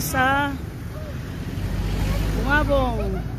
sa Bungabong.